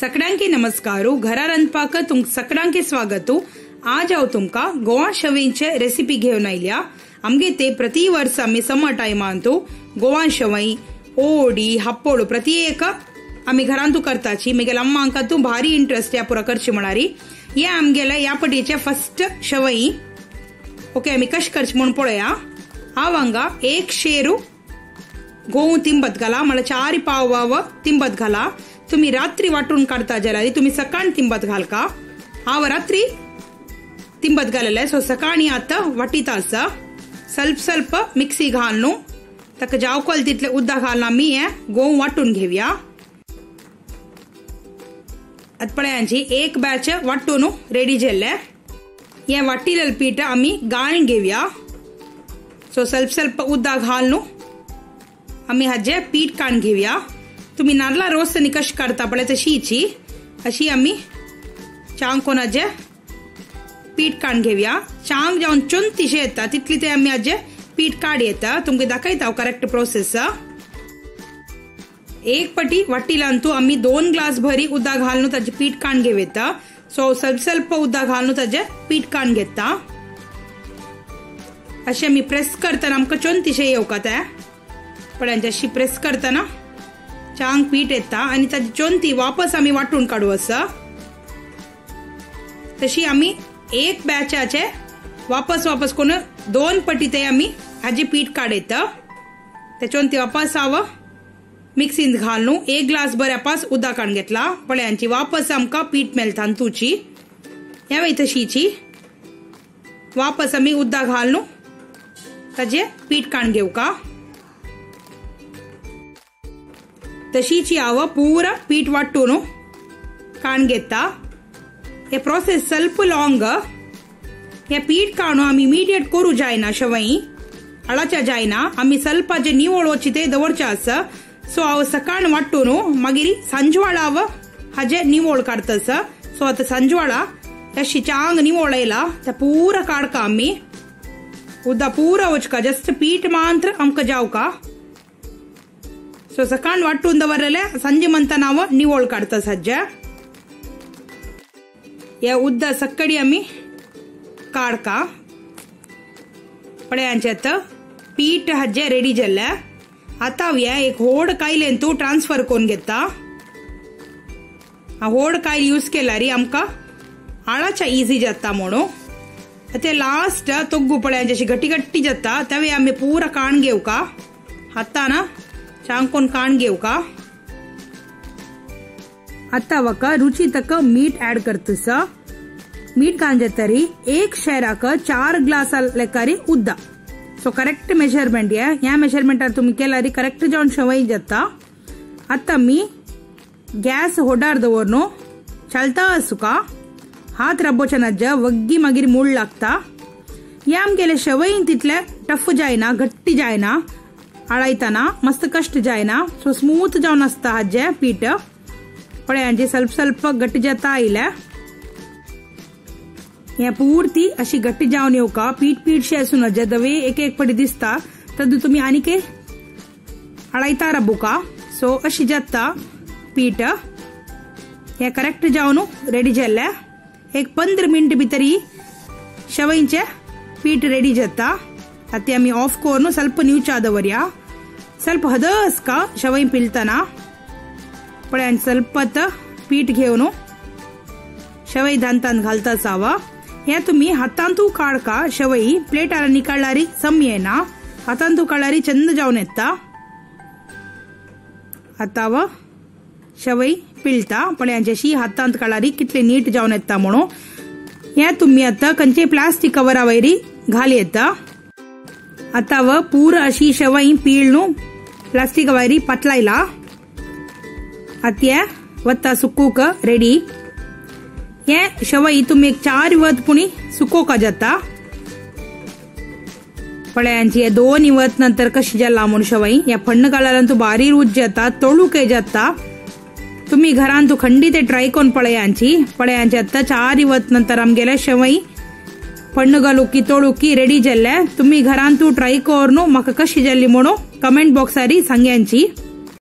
सगळ्यांकी नमस्कारू घरा रांदपाक तुमक स्वागत स्वागतू. आज हांव तुमका गोवा शवेंचे रेसिपी घेवन आयल्या. आमगे ते प्रति वर्स आमी समर टायमांतू गोवा शवई ओडी हप्पोळ प्रत्येक एक आमी घरांतू करताची. मगेल अम्मांक तू भारी इंट्रस्ट या पुरा करची म्हणारी. हे आमगेल्या या पटीचे फर्स्ट शवई. ओके आमी कश करची म्हूण पळया. हांव हांगा एक शेरू गोव तिंबत घाला. मला चारी पाव वाव तिंबत घाला. तुम्ही रात्री वाटून काढता जाल्यार तुम्ही सकाळ तिंबत घाल का हांव रात्री तिंबत घालले सो सकाळी आता वाटीत आसा ಸ್ವಲ್ಪ ಸ್ವಲ್ಪ ಮಿಕ್ಸಿ घालनू ताका जावकल तितले उदक घालून आमी हे गोव वाटून घेवया आतां पळयांची एक बॅच वाटून रेडी जेल्ले हे वाटिलेले पीठ आमी गाळून घेवया सो ಸ್ವಲ್ಪ ಸ್ವಲ್ಪ उदक घालनू आमी हाजे पीठ काडून घेवया तुम्ही नारला रोसनी निकष काढता पळय तशी इची अशी आम्ही चांग कोणाचे पीठ काण घेऊया. चांग जाऊन चुन तिशे येता तितली ते आम्ही आज पीठ काढ येता. तुम्ही दाखयता करेक्ट प्रोसेस एक पटी वाटीलान तू आम्ही दोन ग्लास भरी उदक घालून त्याचे पीठ काण घेऊ येता. सो सल्प सल्प उदक घालून त्याचे पीठ काण घेता. असे आम्ही प्रेस करताना आमकां चोन तिशे येवका त्या पण अशी प्रेस करताना चांग पीठ येता आनी ताची चोंती वापस आमी वाटून काडू आसा तशी आमी एक बॅचाचे वापस वापस कोण दोन पटी ते आमी हाजे पीठ काडयता ते चोंती वापस हांव मिक्सींत घालून एक ग्लास बऱ्यापास उदक काडून घेतला. पळयांची वापस आमकां पीठ मेळटा तुची. ह्या वेळी तशीची. वापस आमी उदक घालून ताजे पीठ काडून घेवका तशीची हांव पुरा पीठ वाटून काडून घेता हे प्रोसेस ಸ್ವಲ್ಪ लाँग हे पीठ काडून आमी इमिडिएट करू जायना शवई अळाच्या जायना आमी ಸ್ವಲ್ಪ जे निवळ वचिते दवरचे आसा सो हांव सकाळ वाटून मागीर सांजवाळा हांव हाजे निवळ काडतस सो आतां सांजवाळा अशी चांग निवळ येयला ते पूरा काडका आमी उदक पूरा वचका जस्ट पीठ मात्र आमकां जावका सो सकाळ वाटून दवरलेले संजे म्हणताना हांव निवळ काडतस हाजे हे उद्द सक्कडी आमी काडका पळयांचे आतां पीठ हाजे रेडी जाल्ले आतां हांव हे एक व्हड कायलेन तूं ट्रान्सफर करून घेता व्हड कायल यूज केल्यार आमकां आळाच्या इजी जाता म्हणून ते लास्ट तोग्गू पळयांचे अशी गट्टी गट्टी जाता त्यावे आमी पुरा काण घेवका हातान चांकोन काण घेवका आता वका रुची तक मीठ ऍड करतस मीठ कांजतरी एक शेराक चार ग्लास लेकारी उद्द सो करेक्ट मेजरमेंट या ह्या मेजरमेंटार तुम्ही केल्यार करेक्ट जावन शवई जाता आता मी गॅस होडार दवर दवरनो चलता असुका हात रब्बोच्या नज्ज वग्गी मागीर मूळ लागता हे आमगेले शवईन तितले टफ जायना घट्टी जायना आळायतना मस्त कष्ट जायना सो स्मूथ जावन आसता हाजे पीठ पळयांचे ಸ್ವಲ್ಪ ಸ್ವಲ್ಪ ಗಟ್ಟಿ जाता आयल्या हे पूर्ती अशी गट्टी जावन येवका पीठ पीठशे असून दवे एक एक पटी दिसता तद तुम्ही आनीके अळायता रब्बुका सो अशी जाता पीठ हे करेक्ट जावन रेडी जाल्ले एक पंदर मिनट भितर शवईंचे पीठ रेडी जाता आता आमी ऑफ करून ಸ್ವಲ್ಪ न्यूचा दवरया ಸ್ವಲ್ಪ हदस्का शवई पिलतना पळय ಸ್ವಲ್ಪ पीठ घेवन शवई दांतान घालता सावा हे तुम्ही हातांतू काडका शवई प्लेटार निकाळल्यारी सम येना हातांतू काढल्यारी चंद जावन येता आता व शवई पिळता पळयांच्याशी हातांत काढल्यारी कितले नीट जावन येता म्हणून हे तुम्ही आता खंयचे प्लास्टिक कवरा वयरी घाली येता आता व पूर अशी शवई पिळनू प्लास्टिक वयरी पतलायला आता वत्ता सुकूक रेडी हे शवई तुम्ही एक चार वत पुणी सुकोका जाता पळयांची हे दोन इवत नंतर कशी जाला म्हणून शवई या फण्ण काळानंतर बारी रूच जाता तोळूके जाता तुम्ही घरान तू खंडीत ट्राय करून पळयांची पळयांची आता चार इवत नंतर आमगेले शवई फण्ण घालूकी तोळूकी रेडी जाल्ले तुम्ही घरान तू ट्राय करून म्हाका कशी जाल्ली म्हणून कमेंट बॉक्सारी सांग्यांची